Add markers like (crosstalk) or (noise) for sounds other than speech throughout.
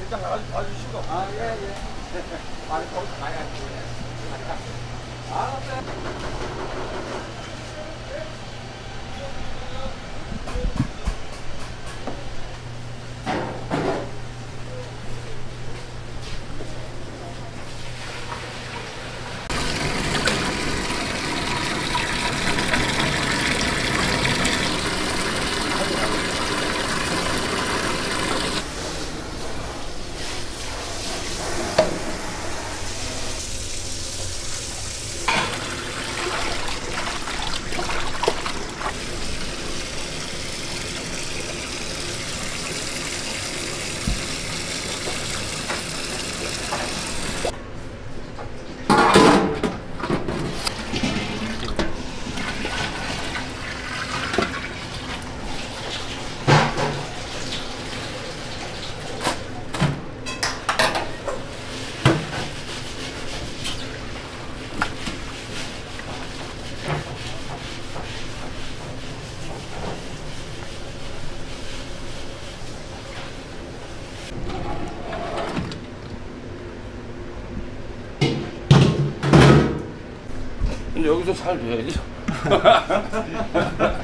일단 가가지고 봐주시고. 아, 예, 예. (laughs) 아니, 거기서 가야지. 알았어요. 여기서 잘 돼야지. (laughs)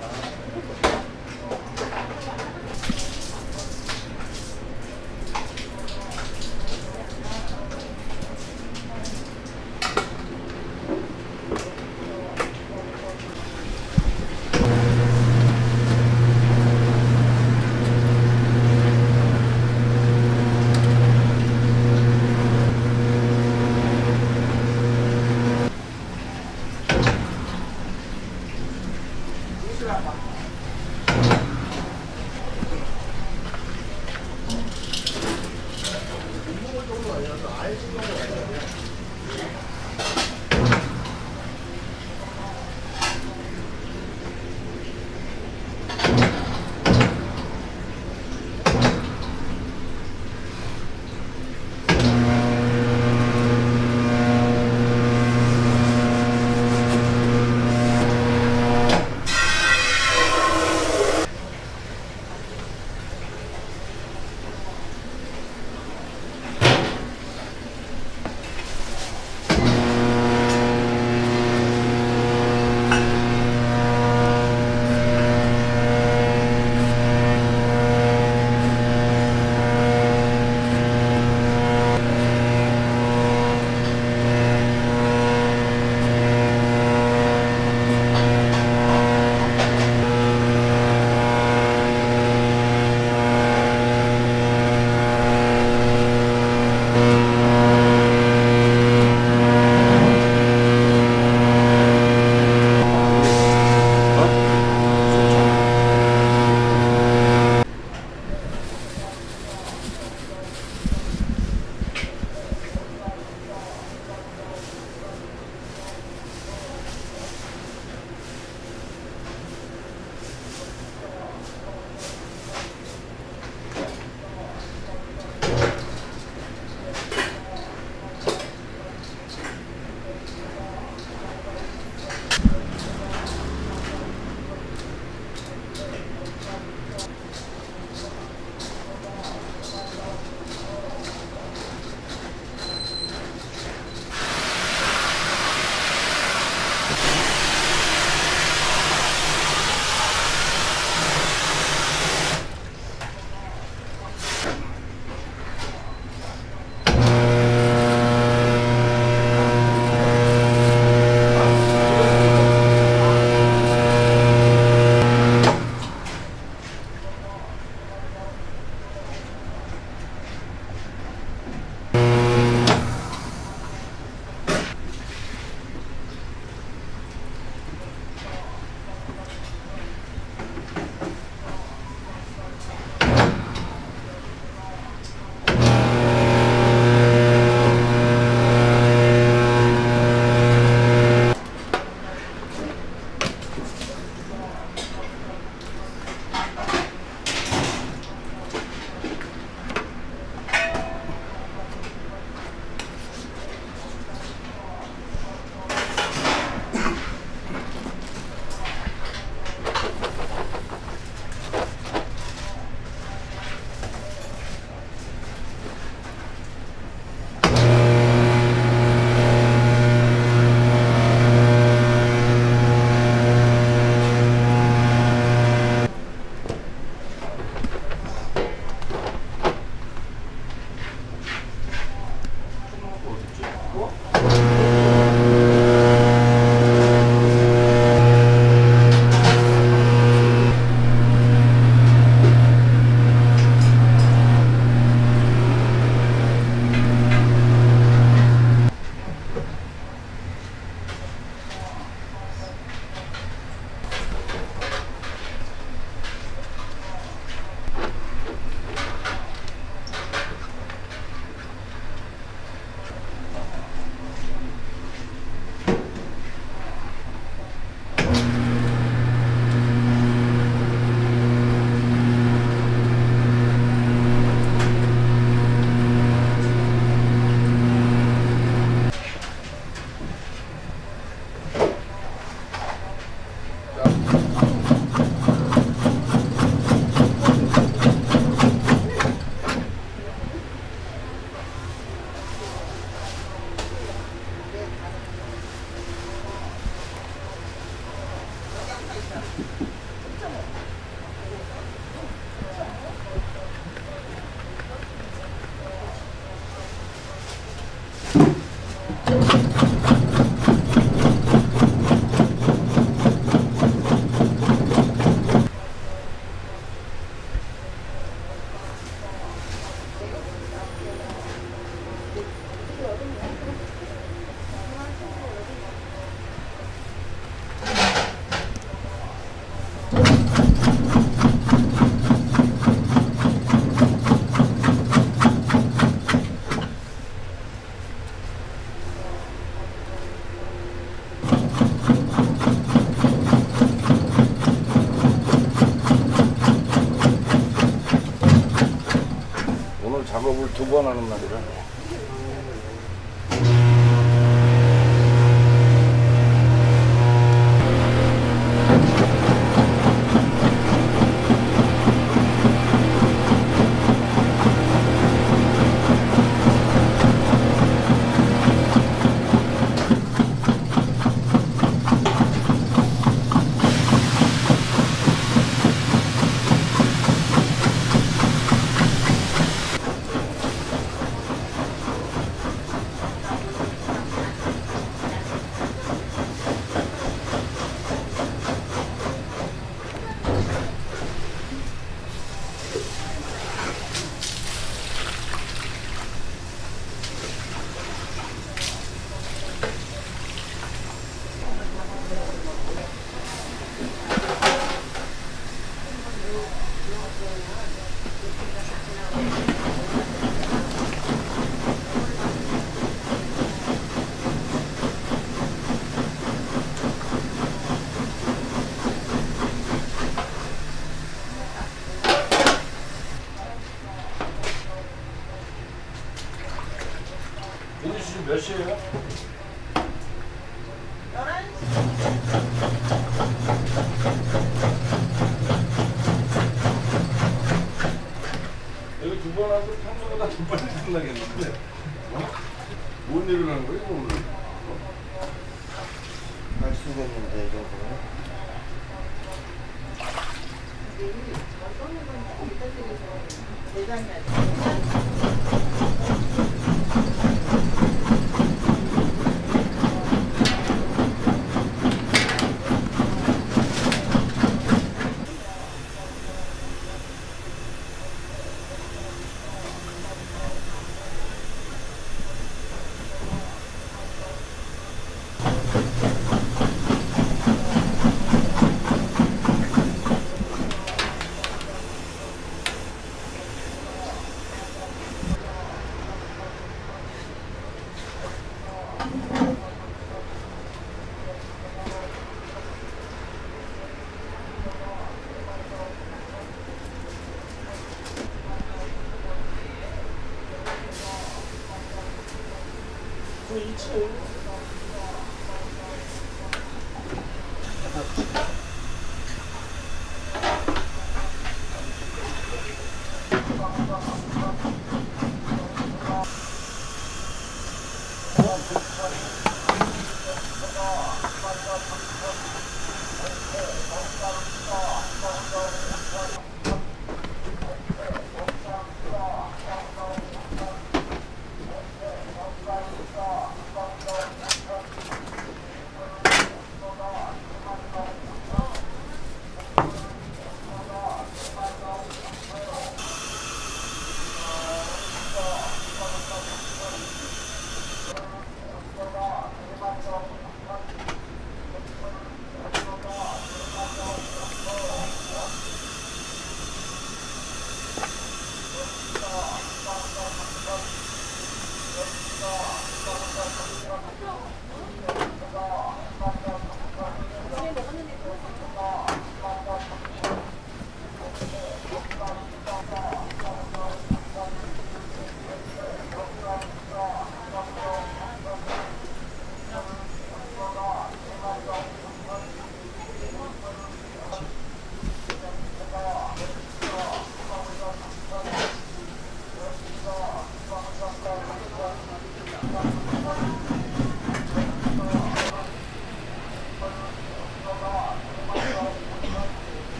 작업을 두 번 하는 날이라.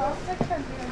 cost 600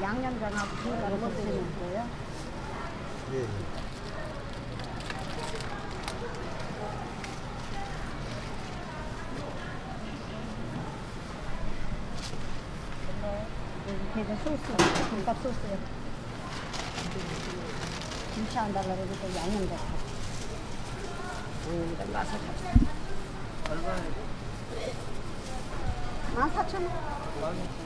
양념장하고 김가루 볶으면 돼요. 예. 이렇게 소스, 김밥 소스요. 김치 안 달라고 해도 양념장. 음, 맛을 잡수. 아, 4천 원.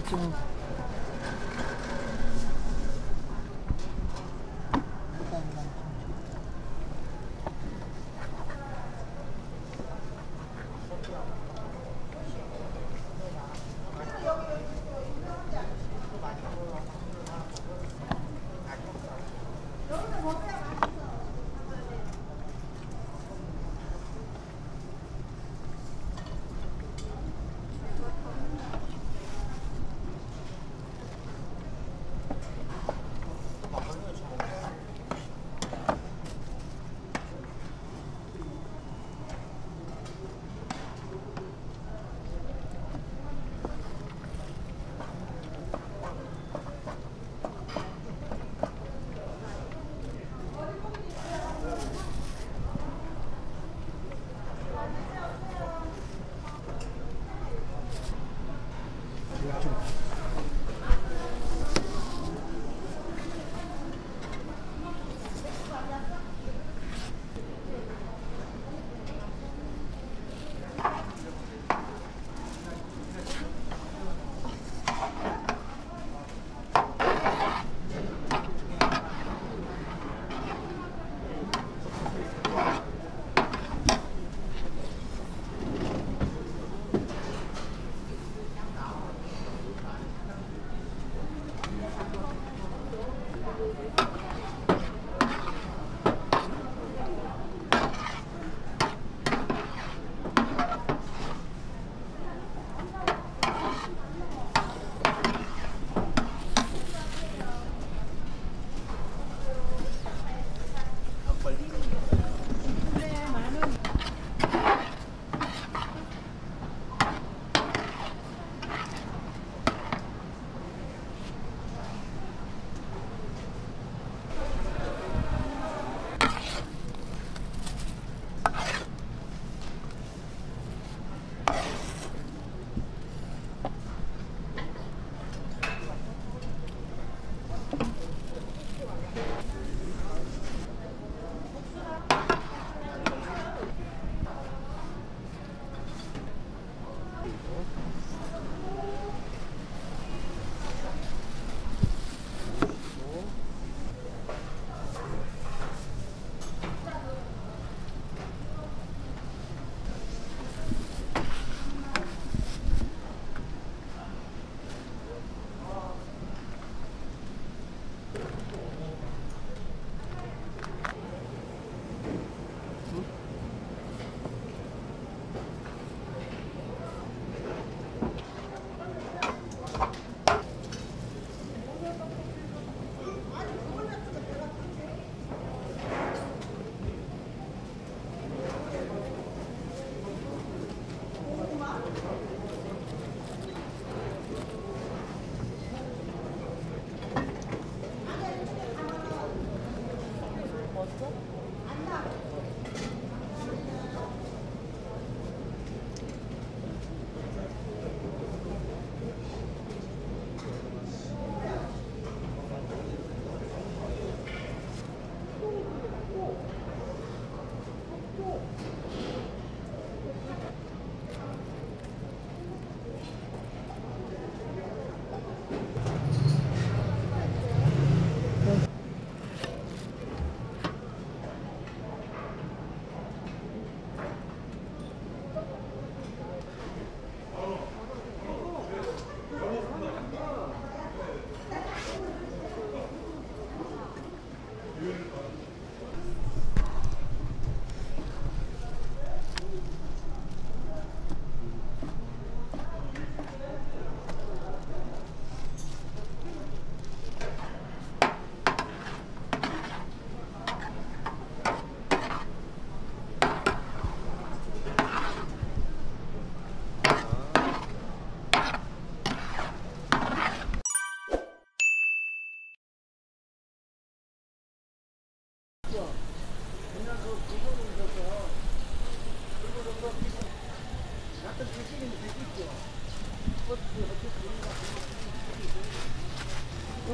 근데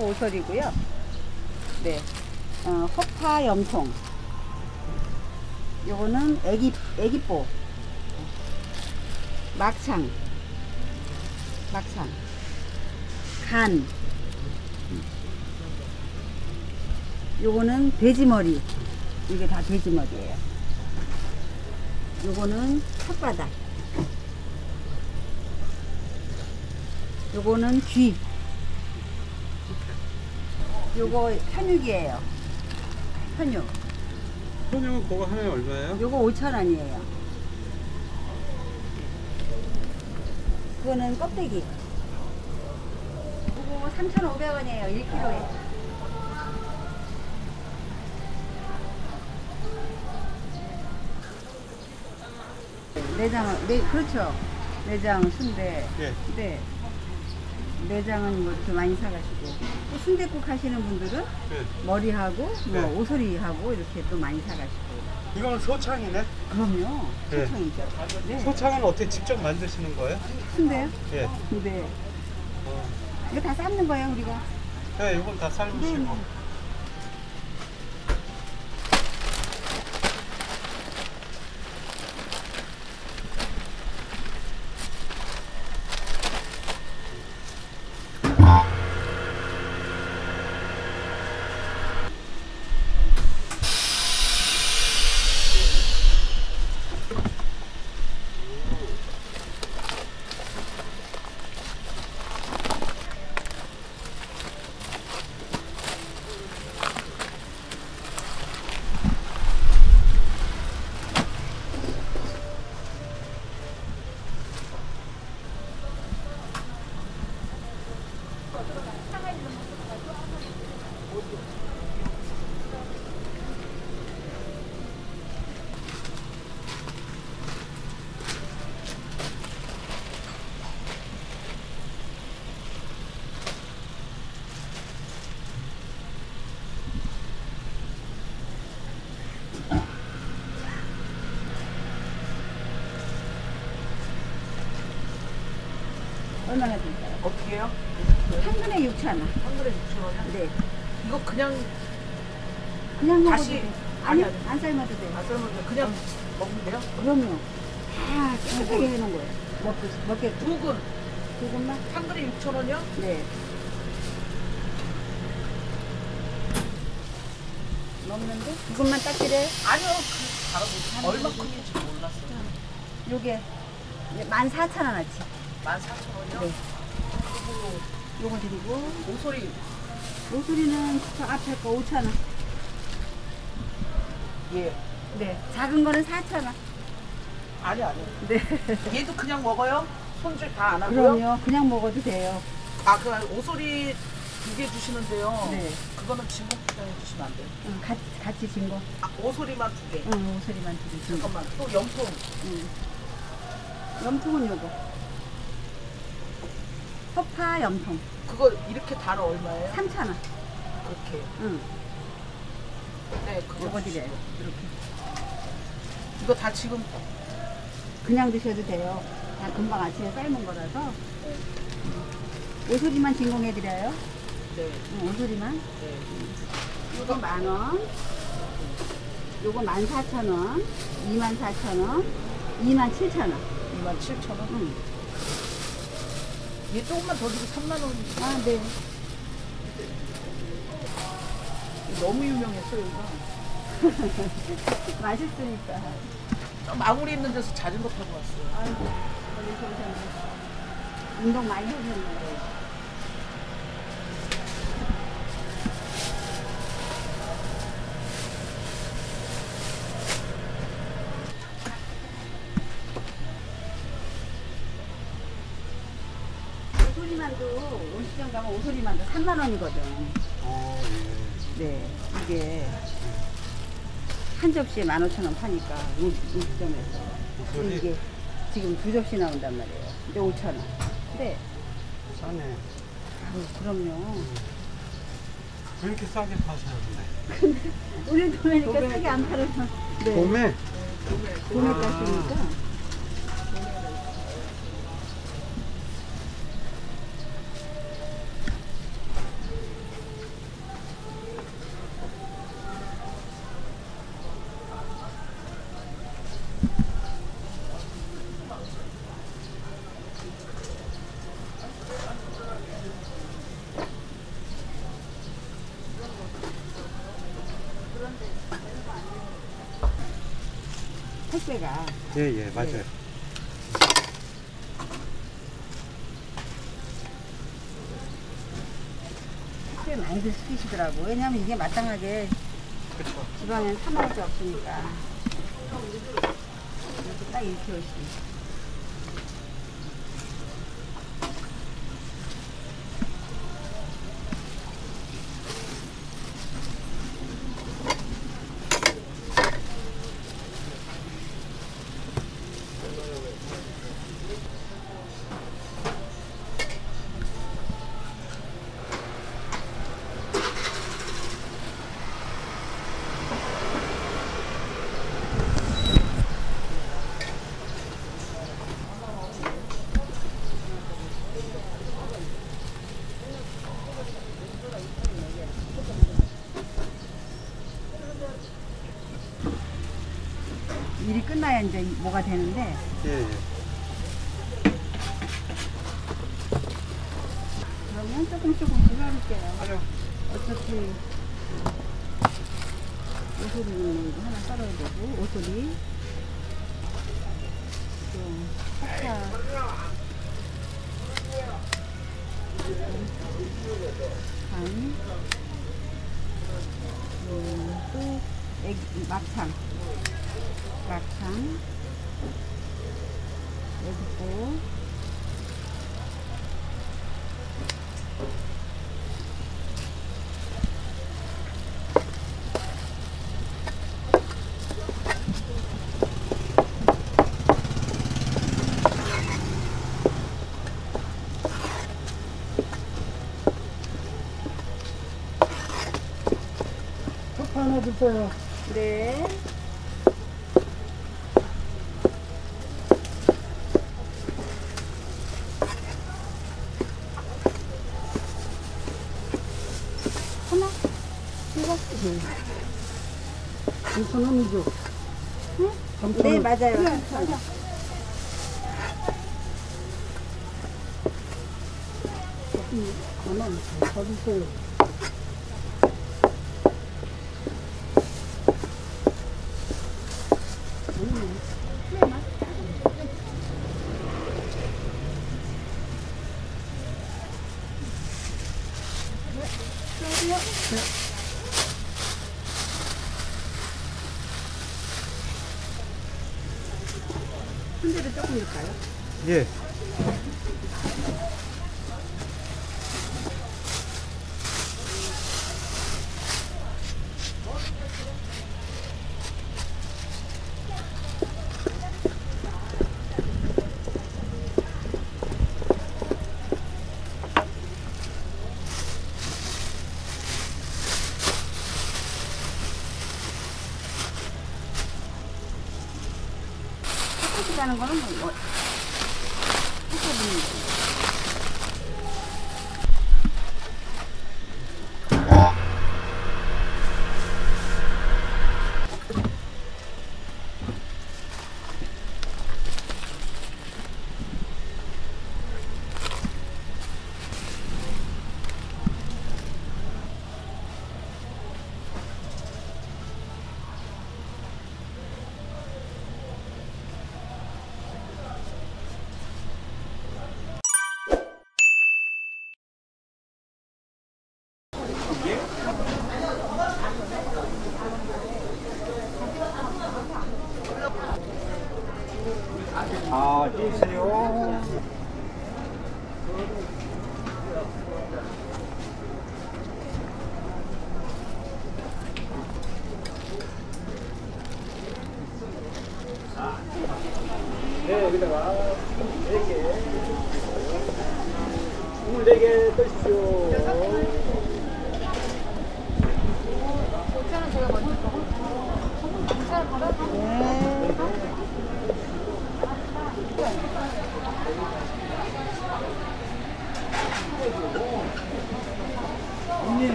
좀 요거 오설이고요. 네. 어, 허파 염통. 요거는 애기, 애기뽀. 막창. 막창. 간. 요거는 돼지머리. 이게 다 돼지머리예요. 요거는 혓바닥. 요거는 귀. 요거 현육이에요. 현육. 손님은 그거 하나에 얼마예요? 요거 5,000원이에요. 그거는 껍데기. 요거 3,500원이에요. 1kg에. 내장은, 네, 그렇죠. 내장, 순대. 예. 네. 내장은 뭐 이렇게 많이 사가시고. 또 순대국 하시는 분들은 네. 머리하고, 뭐, 네. 오소리하고 이렇게 또 많이 사가시고. 이거는 소창이네. 그럼요. 네. 소청이죠. 네. 소창은 어떻게 직접 만드시는 거예요? 순대요? 예. 네. 어. 이거 다 삶는 거예요, 우리가. 네, 이건 다 네, 삶으시고. 한 근에 6천 원. 한 그릇 6천 원이요? 네. 이거 그냥 그냥 먹어도 다시- 돼요. 아니, 아니, 아니. 안 삶아도 돼요. 안 삶으면 그냥 먹으면 돼요? 그럼요. 다 깨끗하게 해놓은 거예요. 먹고, 먹게 두 근 조금만? 한 그릇 6천 원이요? 네. 먹는데? 이것만 딱 드려요? 아니요. 그 바로 얼마큼인지 몰랐어요. 요게 14,000원어치. 14,000원이요? 네. 요거 드리고, 모서리 모서리는 저 앞에 거 5,000원. 예. 네. 작은 거는 4,000원. 아니 아니. 네. 얘도 그냥 먹어요? 손질 다 안 하고요? 그럼요. 그냥 먹어도 돼요. 아, 그 오소리 두 개 주시는데요. 네. 그거는 진공 포장해 주시면 안 돼요. 응, 같이, 같이 진 거. 아, 오소리만 두 개. 응, 모서리만 드리고. 잠깐만. 또 염통. 응. 염통은 요거. 허파 염통. 그거 이렇게 달아 얼마예요? 3,000원. 그렇게. 응. 네, 그거 드려요. 이렇게. 이거 다 지금 그냥 드셔도 돼요. 다 금방 아침에 삶은 거라서. 오소리만 진공해 드려요. 네. 응, 오소리만. 네. 요거 만 원. 요거 만 사천 원. 이만 사천 원. 이만 칠천 원. 27,000원. 응. 얘 조금만 더 주고 3만 원. 아, 네. 너무 유명했어요, 이거. (laughs) 맛있으니까. 저 마무리 있는 데서 자전거 타고 왔어요. 아이고. 운동 많이 하셨네. 오 온시장 가면 오소리만두 3만 원이거든. 어, 예. 네, 이게 한 접시에 15,000원 파니까 음- 음식점에서 오소리? 이게 지금 두 접시 나온단 말이에요. 근데 5,000원. 네, 싸네. 아유, 그럼요. 왜 이렇게 싸게 파셔야 근데? 우리 도매니까 싸게 안 팔아서. 네, 봄에? 도매 아. 값이니까. 예, 예, 맞아요. 택배 많이들 시키시더라고. 왜냐면 이게 마땅하게 그쵸. 지방엔 사 먹을 게 없으니까. 이렇게 딱 이렇게 오시니. 일 이제 뭐가 되는데 예, 예. 그러면 조금 조금씩 해볼게요. 아니요. 어차피 오소리는 하나 썰어야 되고 오소리 또 파차 간 음, 또 애기, 막창 막창 애기고 주세요. 네. 하나? 이거? 삼천 원이죠. 네, 맞아요. 맞아. 하나 더 주세요. 순대를 조금 넣을까요? 예. 가는 거는 뭐,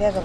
배가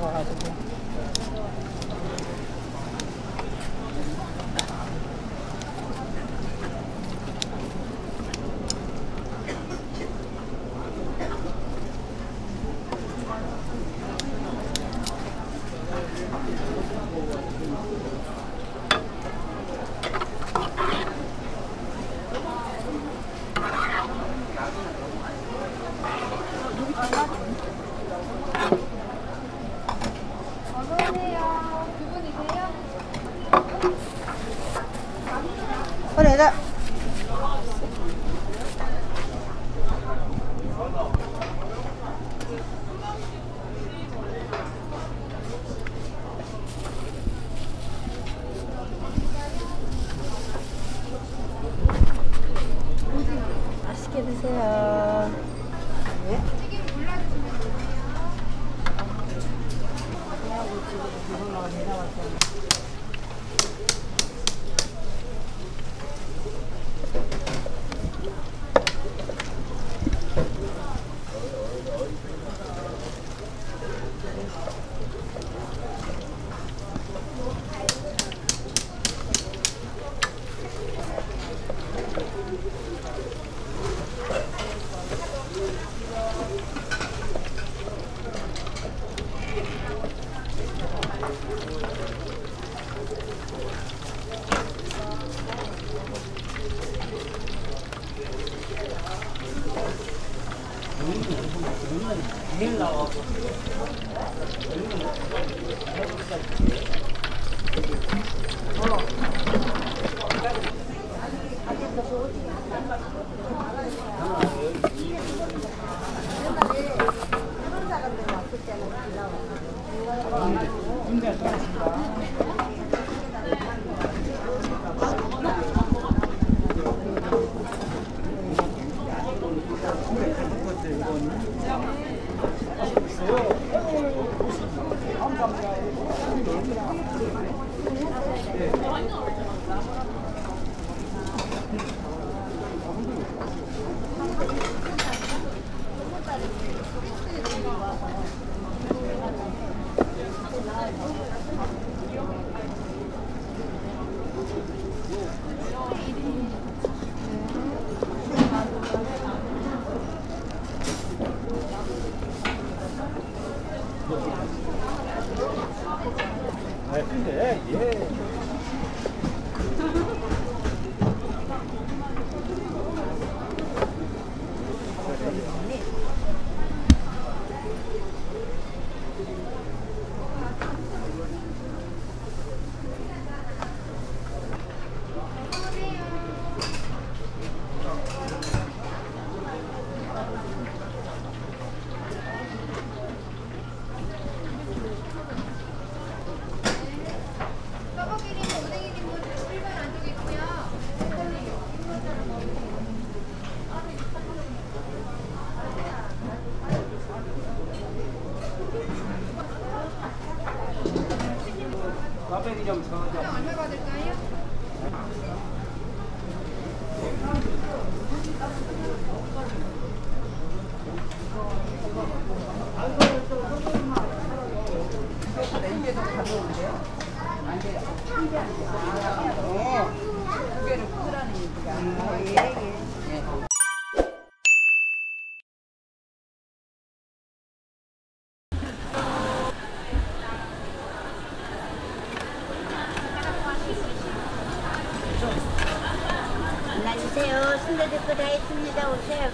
안녕하세요. 순대 듣고 다 했습니다. 오세요.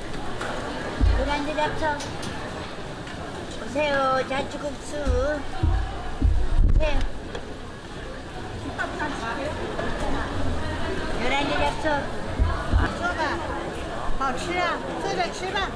노란지 잡초. 오세요. 자치국수. 오세요. 노란지 잡초. 说吧，好吃啊，坐着吃吧。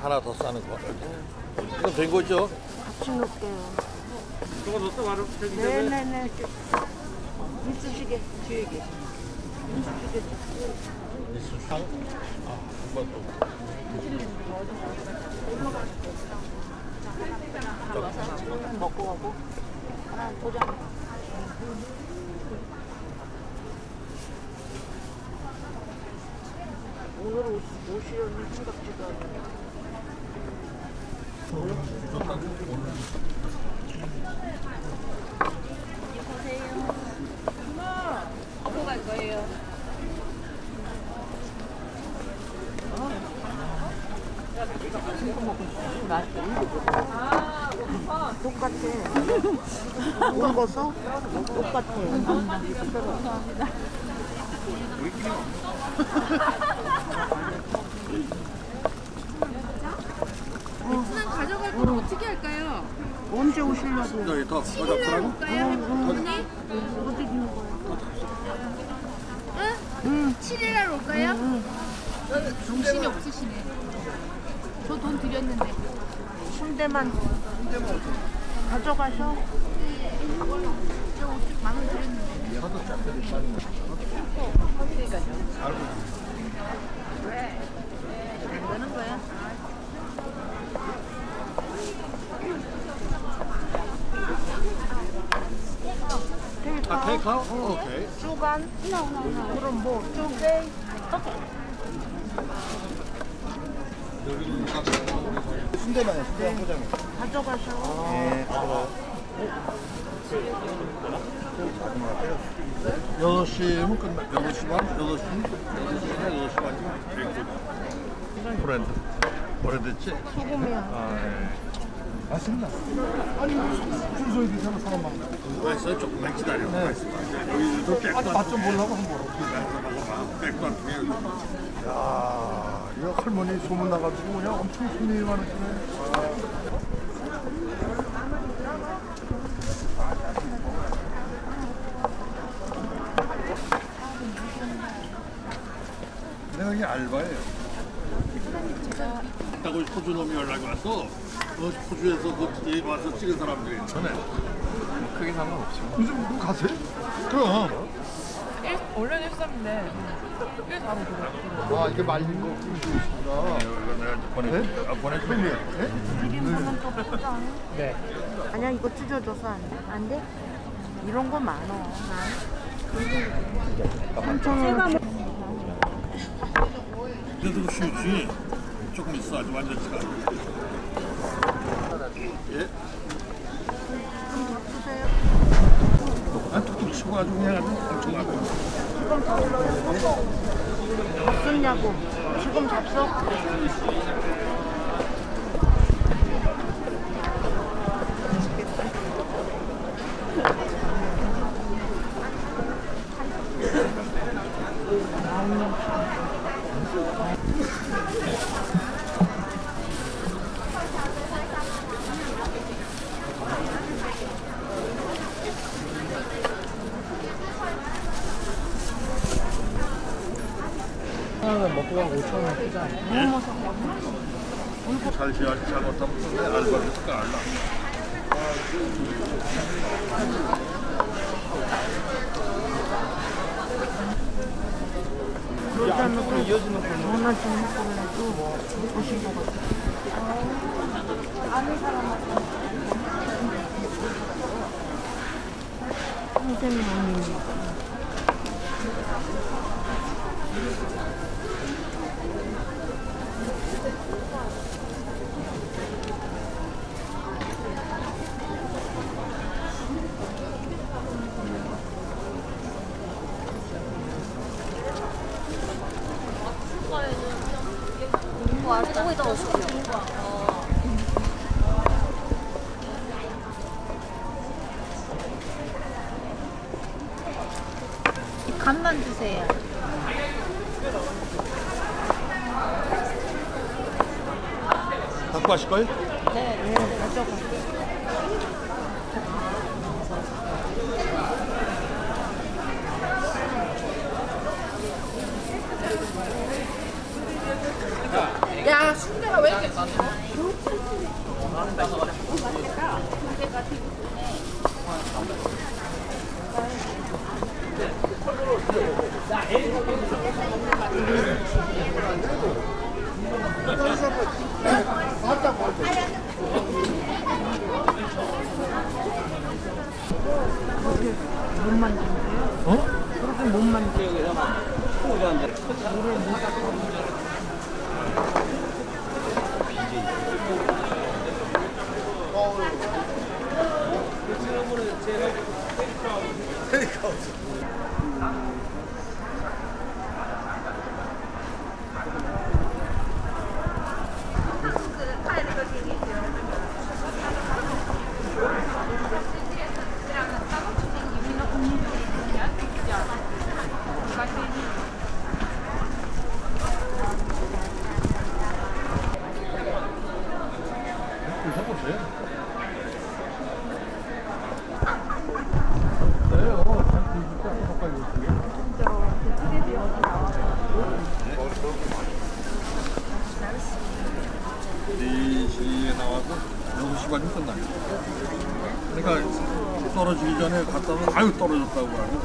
하나 더 싸는 거. 이건 된 거죠? 같이 넣을게요. 이거 넣었다 바로 저기 네네네. 이쑤시개 뒤에 계시. 상. 아, 한번 또. 먹고 가고. 하나 도장. 오- 오시려는 생각지도 않아요. 똑같아. 울어서 똑같아. 가져갈 건 어떻게 할까요? 언제 더, 더 잡수라고? 응? 7일날 올까요? 정신이 없으시네. 저 돈 드렸는데. 순대만 가져가셔. 저 50만 원 드렸는데. 되는 거야. 아, 테이크아웃? 오케이. 주간? 그럼 뭐 쪼개? 순대만요, 순대 한 포장에. 가져가셔. 예, 가져가요. 여섯 시면 끝나. 여섯 시 반? 여섯 시? 여섯 시나 여섯 시 반이면 됐거든. 브랜드. 오래됐지? 소금이야. 아, 예. 맞습니다. 아니, 줄 서야 되잖아, 사람 많 맛있어요? 조금만 기다려. 맛있어. 여기 더 아니, 백도 맛좀 보려고 한번. 안 통해요. 야, 이거 할머니 소문 나가지고 그냥 엄청 손님이 많으시네. 내가 이게 알바예요. 있다고 호주 놈이 연락이 왔어. 어, 호주에서 그 뒤에 와서 찍은 사람들이 전에. 요즘 누구 가세요? 그럼. 원래는 13인데 꽤 다르더라고 아, 이게 말린 거. 아, 이거 내가 이제 보내줄게. 아, 보내줄게. 네? 아니야 이거 찢어져서 안 돼. 안 돼? 이런 거 많어. 그래도 쉬우지. 조금 있어. 아직 완전치가. 예? 아, 툭툭 치고 아주 그냥 아주 엄청 많고. 무슨냐고. 지금 잡숴?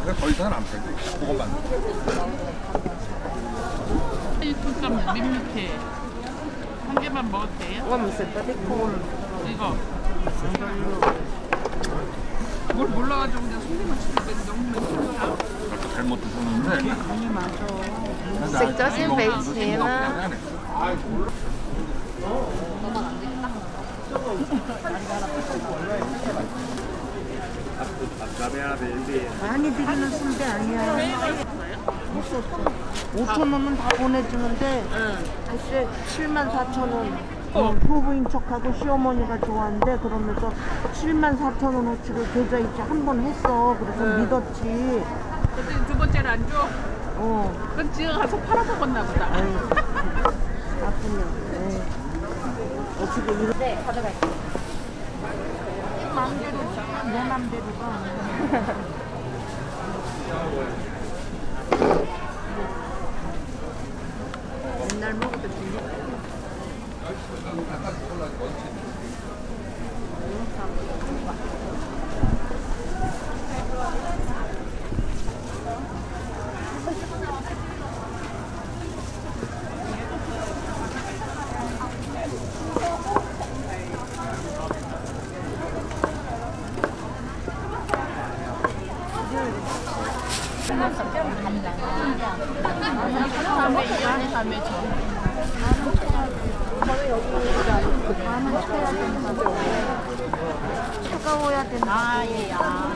그러니까 더 이상은 안 팔게. 그것만. 일품감 밋밋해. 한 개만 먹어도 돼요? 이거. 뭘 몰라가지고 그냥 손님을 치는데 너무 밋밋하다. 그것도 잘못 드셨는데. Xịt cho xin vị xịn á. 많이 드리는 순대 아니야. 없었어. 5천 원은 다 보내주는데 글쎄 7만 4천 원. 어, 부부인 척하고 시어머니가 좋아한대 그러면서 7만 4천 원어치를 계좌 이체 한 번 했어. 그래서 믿었지. 근데 두 번째는 안 줘? 어. 그건 지가 가서 팔아먹었나 보다. 아유. 에이. 어떻게 이렇게. 네, 가져갈게요. 마음대로, 내 마음대로가. (laughs) 맨날 먹어도 중요 다음에 2년에 다음에 저. 차가워야. 아, 예, 아.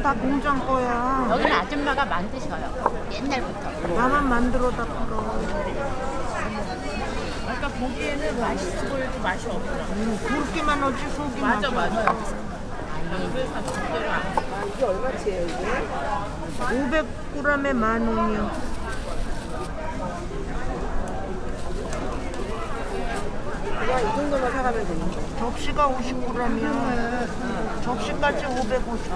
데는 다 공장 거야. 여기는 아줌마가 만드셔요. 옛날부터. 나만 만들어다 팔어. 그러니까 보기에는 맛있어 보여도 맛이 없더라. 굵기만 오지 속이 맞아. 맞아. 그래서 절대로 안 돼. 500g에 만 원이요. 그냥 이 정도만 사가면 되는데. 접시가 50g이야. 접시까지 550g.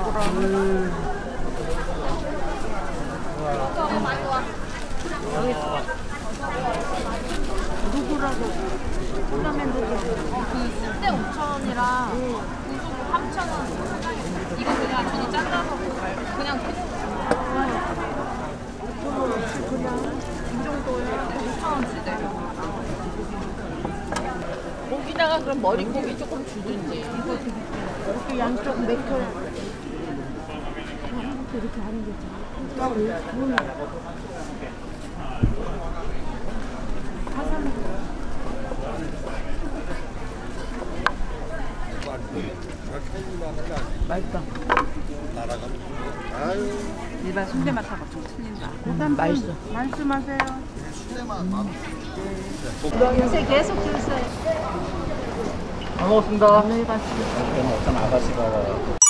누구라고? 그러면 누구? 쓸때 5,000원이랑 구속 3,000원. 이거 그냥 저는 잘라서 말고 그냥 이 정도에 5,000원치대. 고기다가 그럼 머릿고기 조금 주든지. 이렇게 양쪽 맥혀야 맛있다. 일반 순대 맛하고 좀 틀린다. 일단 맛있어. 말씀하세요. 요새 계속 줄 서요. 반갑습니다. 네, 맞습니다. 어떤 아가씨가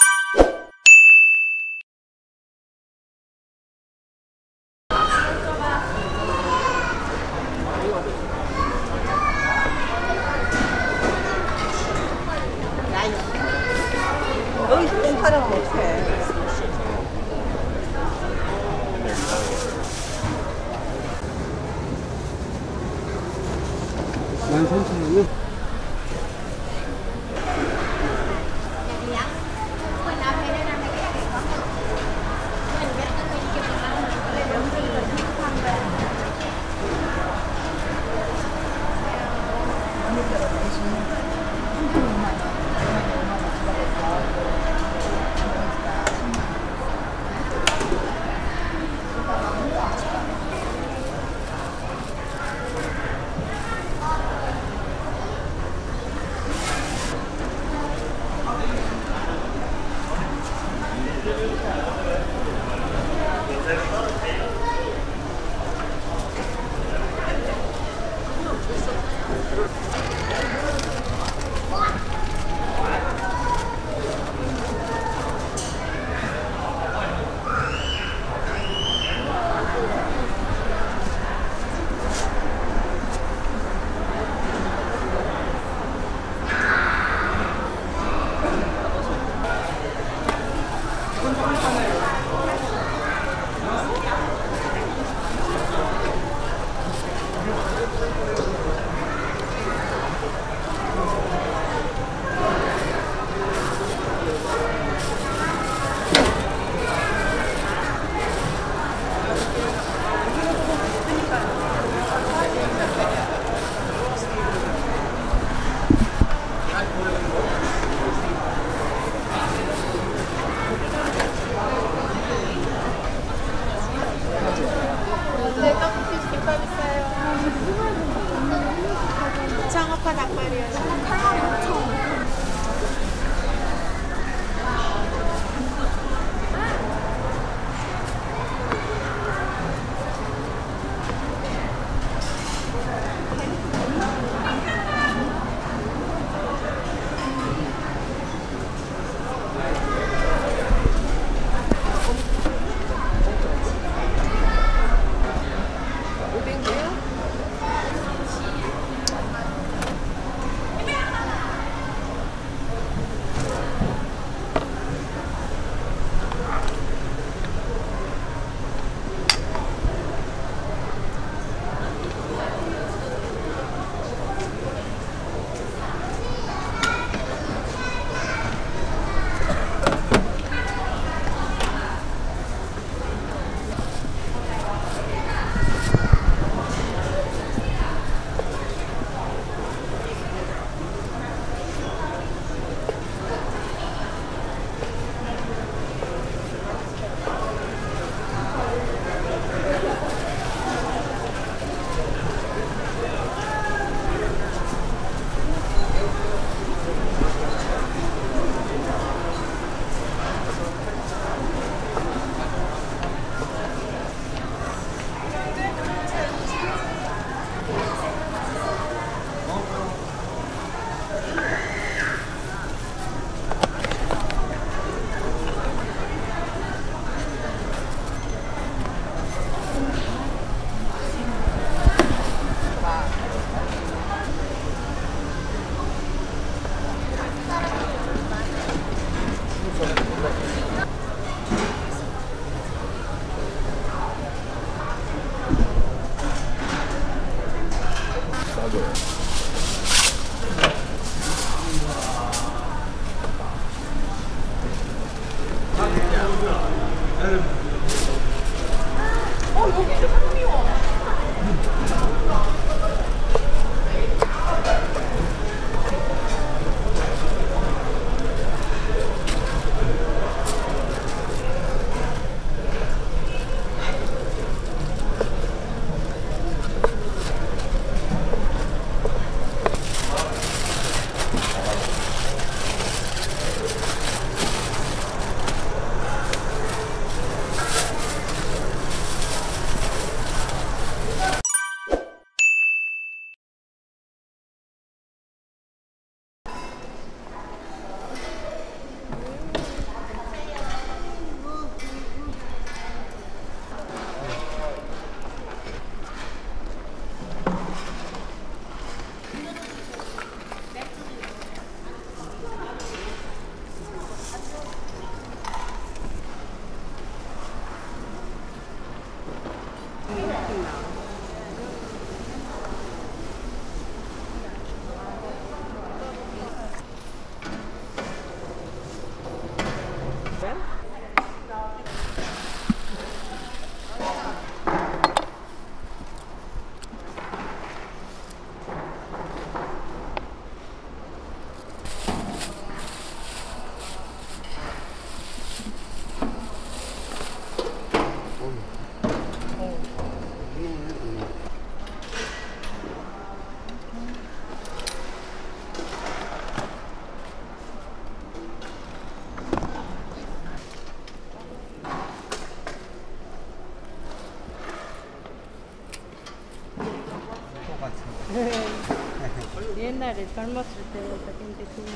옛날에 젊었을 때보다 근데 좋네.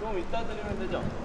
좀 이따 드리면 되죠?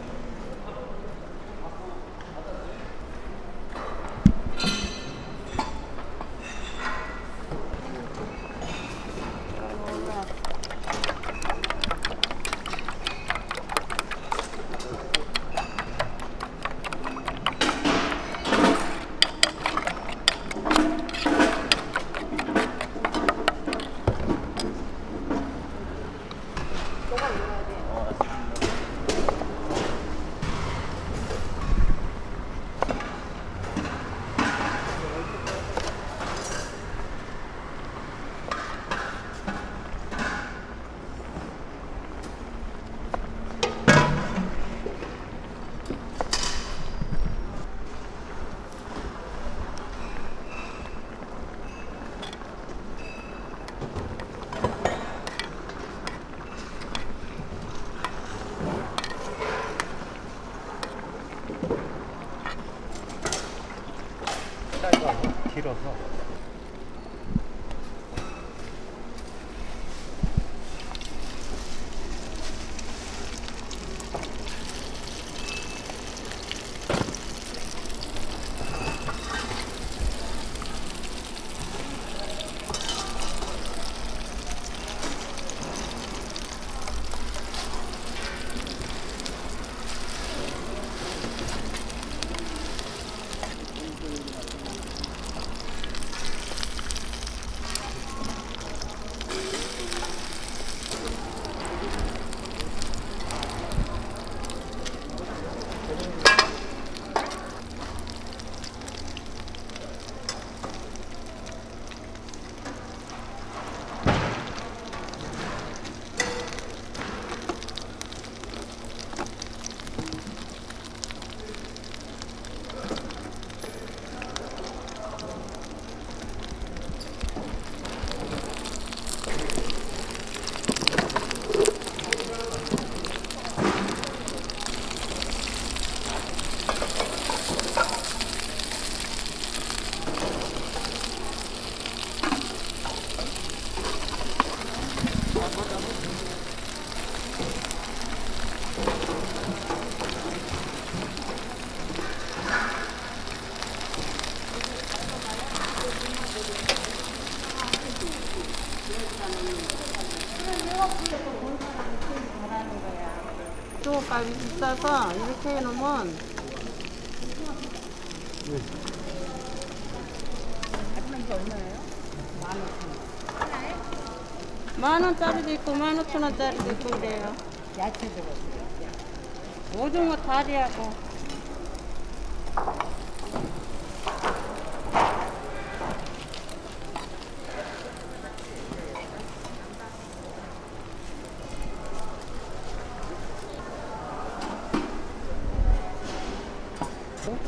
비싸서 이렇게 해놓으면 만 원짜리도 있고 만 오천 원짜리도 있고 그래요. 야채 들어있어요. 오징어 다리하고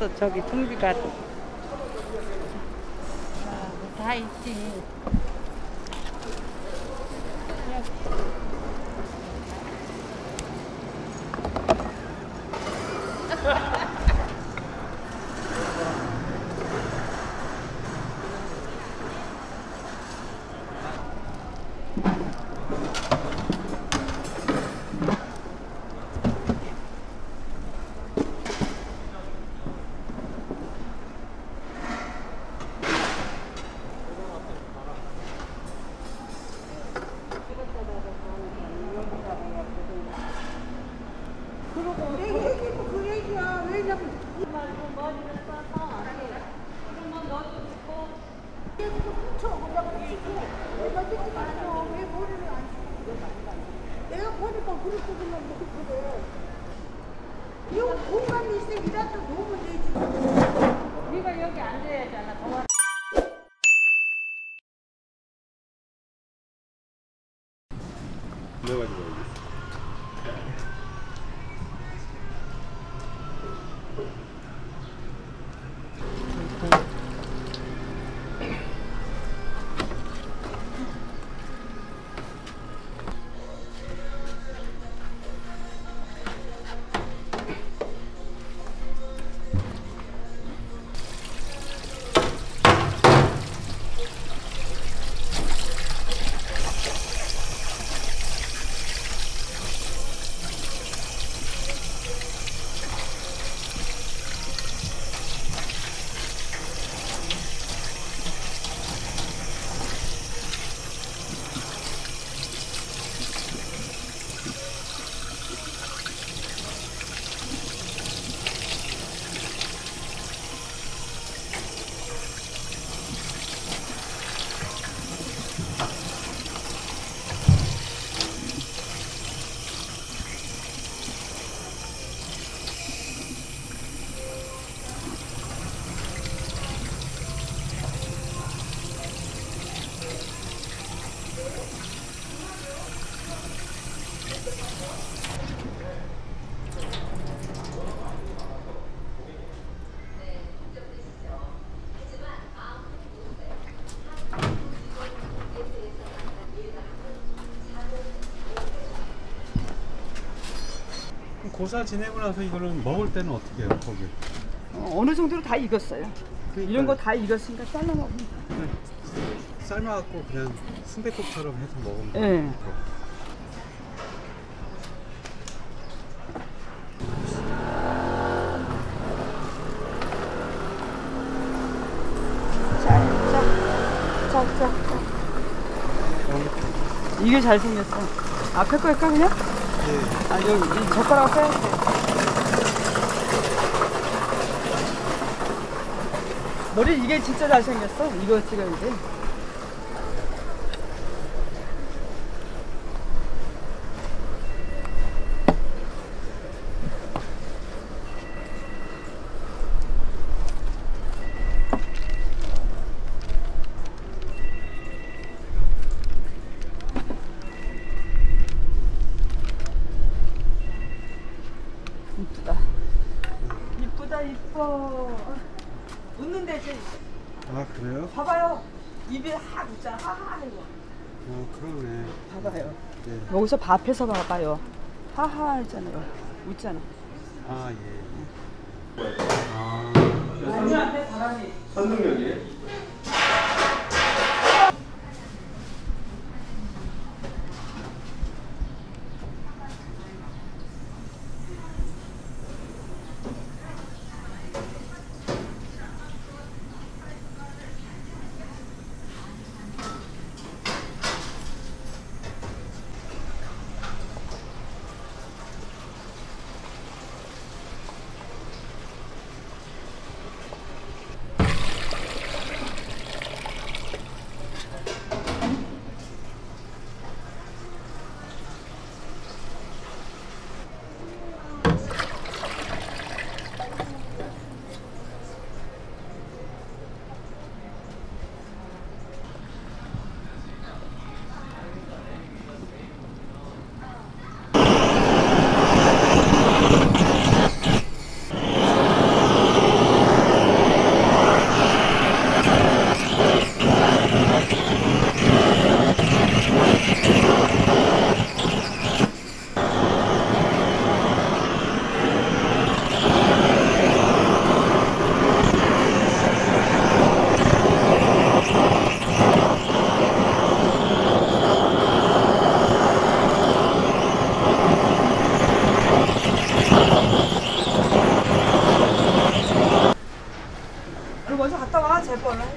저기 준비가 고사 지내고 나서 이거는 먹을 때는 어떻게 해요, 거기? 어, 느 정도로 다 익었어요. 이런 거 다 익었으니까 잘라 먹으면 삶아갖고 그냥 순대국처럼 해서 먹으면. 예. 이게 잘생겼어. 앞에 거 할까 그냥? 아 여기 이 젓가락 빼야 돼. 머리 이게 진짜 잘생겼어. 이거 찍어야지. 이쁘다. 이쁘다 이뻐. 웃는 데지. 아, 그래요? 봐봐요. 입이 확 웃잖아. 하하 이거. 어, 그러네. 봐봐요. 네. 밥해서 봐봐요. 하하 했잖아요. 웃잖아. 아, hacer polvo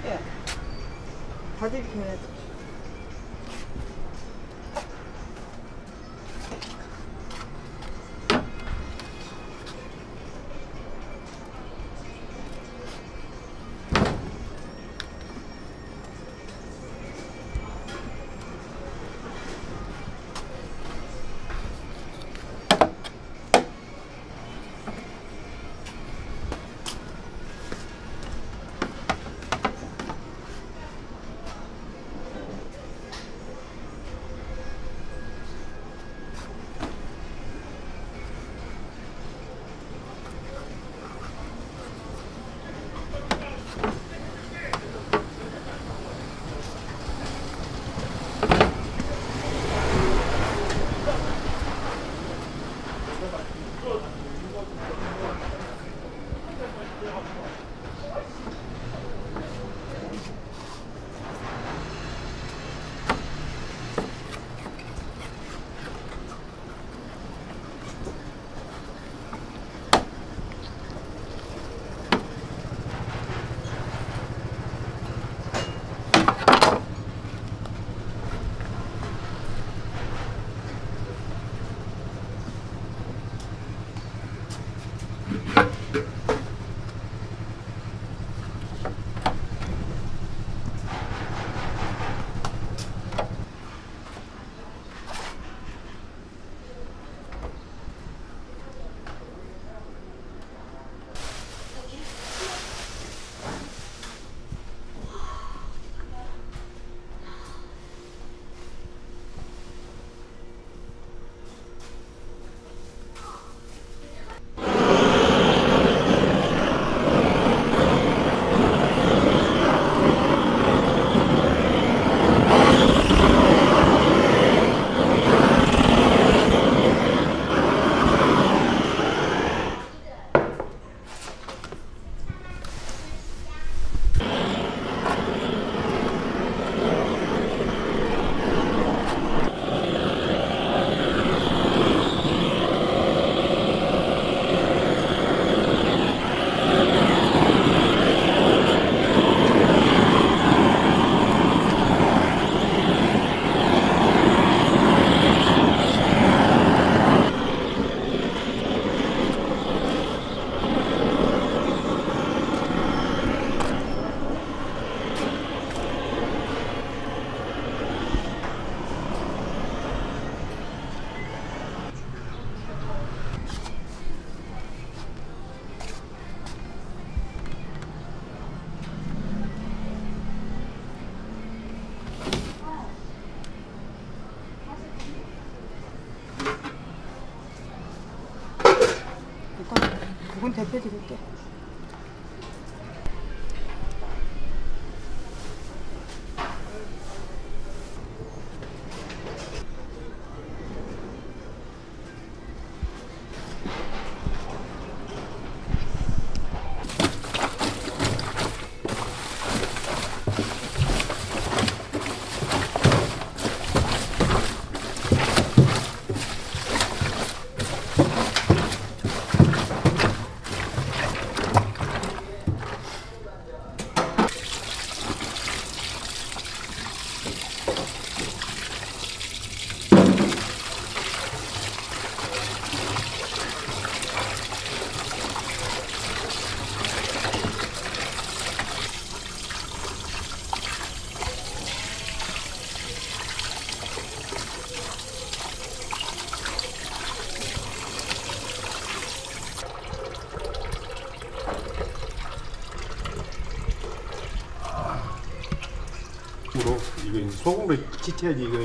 소금으로 찢어야지 이거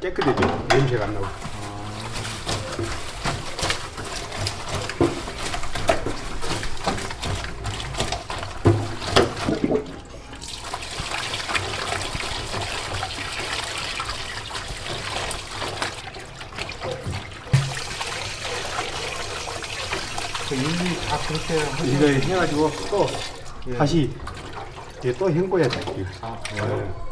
깨끗해져. 냄새가 안 나고. 이미 다 그렇게 이거 해가지고 또 예. 다시 이제 또 헹궈야 돼. 아, 그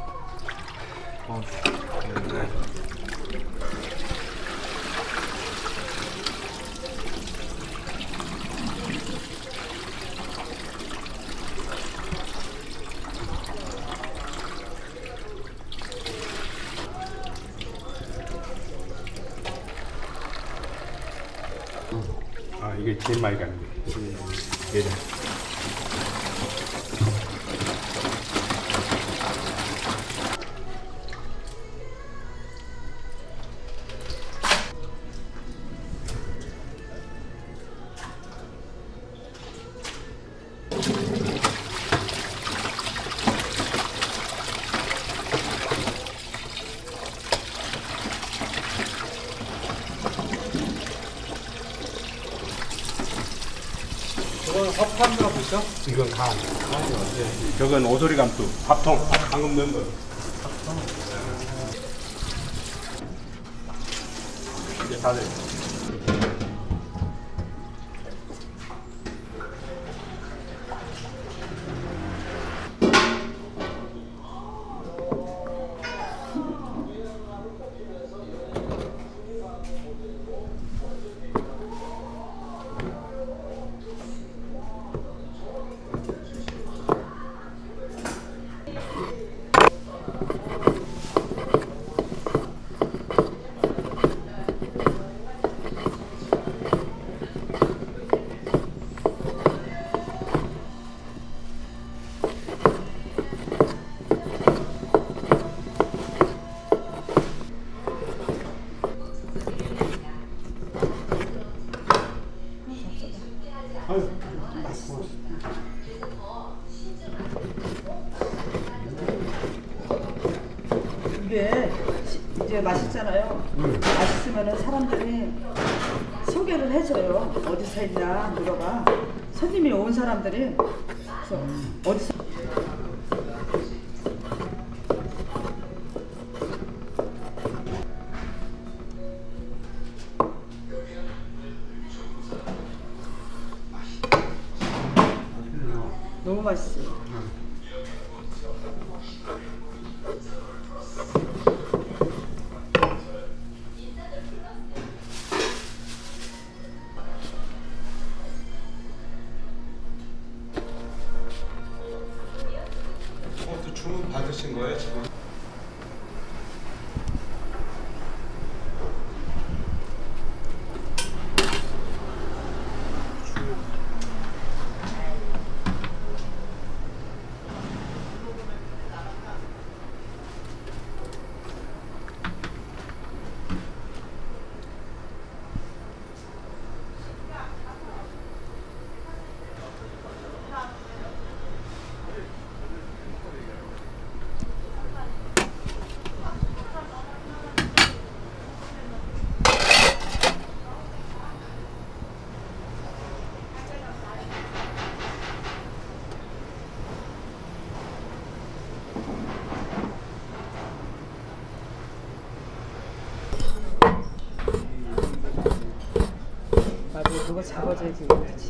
아, 그건 오소리 감투, 밥통, 방금 넣은 거. 사람들은 아버지 지금 같이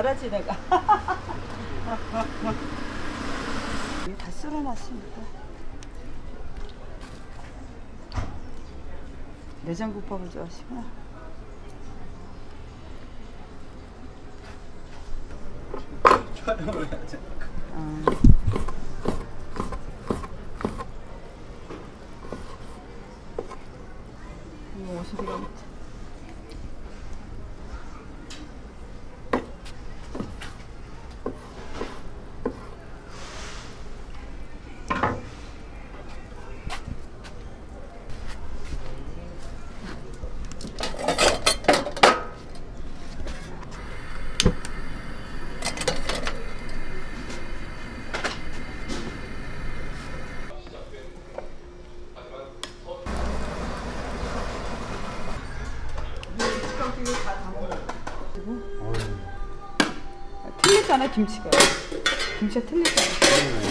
잘하지 내가. (laughs) 다 썰어놨습니다. 내장국밥을 좋아하시구나. 김치가 김치가 틀릴 거야.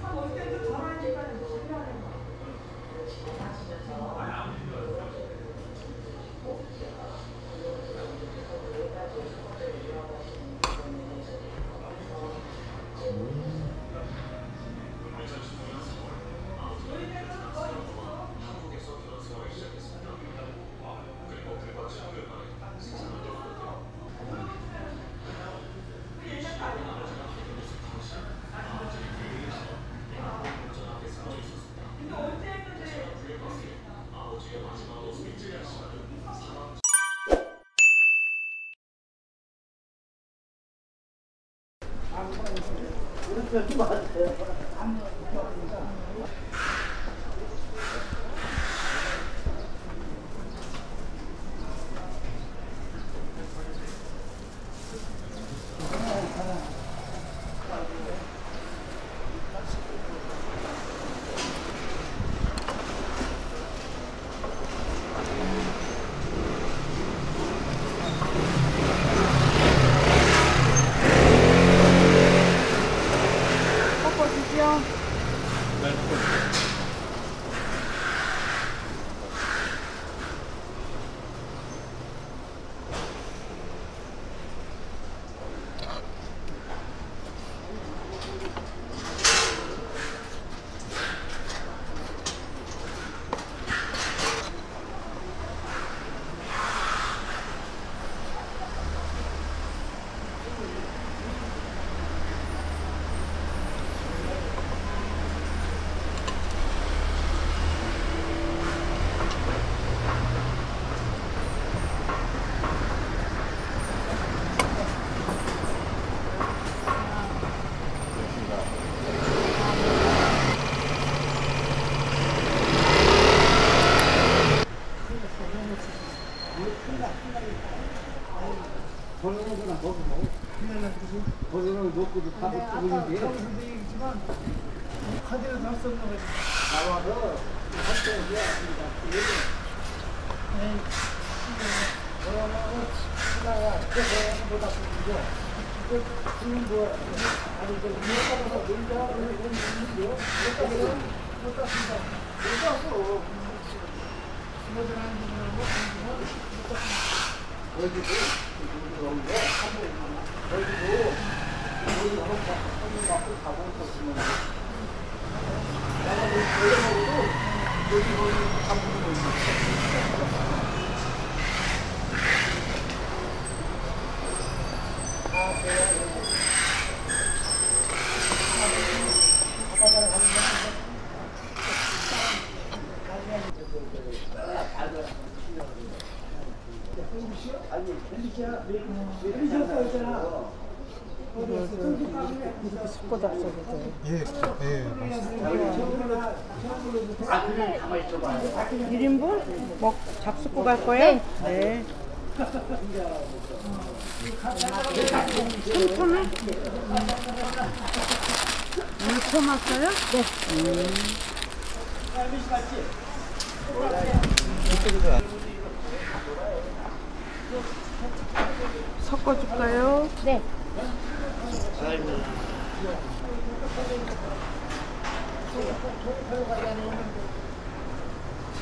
참 어떻게든 저런 일까지 실현해 봐. 맞아요. 이런 거 먹고도 다 먹고 있는데 카드를 살수 없는 거지. 나와서 할수 없는 게 아닙니다. 그러면 하나가 그거보다 크죠. 지금 뭐 아니 이제 이것보다 놀자 그런 건 있는데요. 이것보다 못다 쓴다. 못다 써. 친구들한테 뭐 못다 쓴다. 여기도 여기도 한번 여기도 여기 보면 다 보는 거 있어요. 갈 거예요? 네. 참참해? 물 참았어요? 네. 음. 섞어줄까요? 네. 아이고.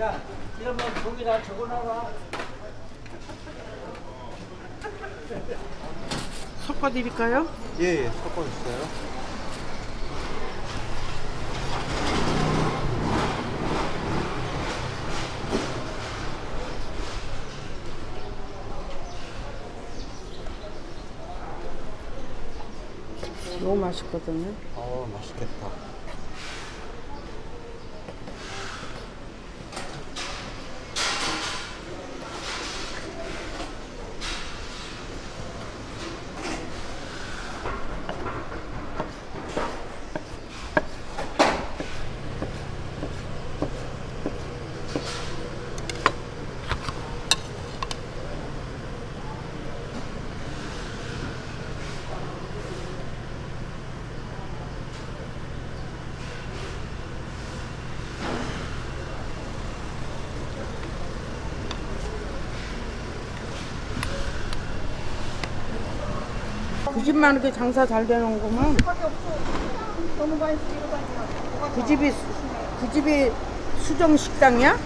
야, 이러면 거기다 적어놔라. 섞어드릴까요? 예, 예, 섞어주세요. 너무 맛있거든요. 어, 맛있겠다. 집만 이렇게 장사 잘 되는 거면 그 집이 수- 그 집이 수정 식당이야?